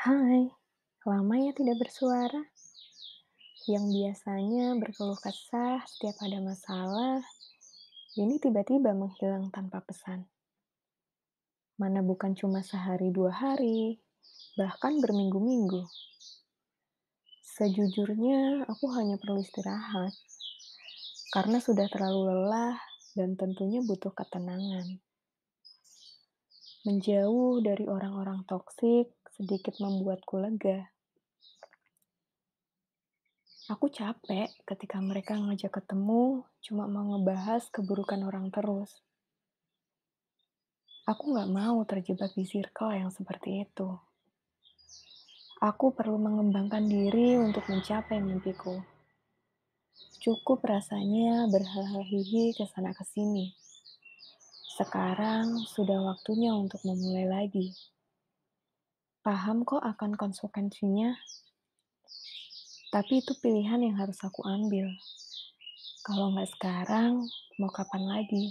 Hai, lama ya tidak bersuara. Yang biasanya berkeluh kesah setiap ada masalah, ini tiba-tiba menghilang tanpa pesan. Mana bukan cuma sehari dua hari, bahkan berminggu-minggu. Sejujurnya, aku hanya perlu istirahat, karena sudah terlalu lelah dan tentunya butuh ketenangan. Menjauh dari orang-orang toksik sedikit membuatku lega. Aku capek ketika mereka ngajak ketemu cuma mau ngebahas keburukan orang terus. Aku nggak mau terjebak di circle yang seperti itu. Aku perlu mengembangkan diri untuk mencapai mimpiku. Cukup rasanya berhahaha ke sana ke sini. Sekarang sudah waktunya untuk memulai lagi. Paham kok akan konsekuensinya? Tapi itu pilihan yang harus aku ambil. Kalau nggak sekarang, mau kapan lagi?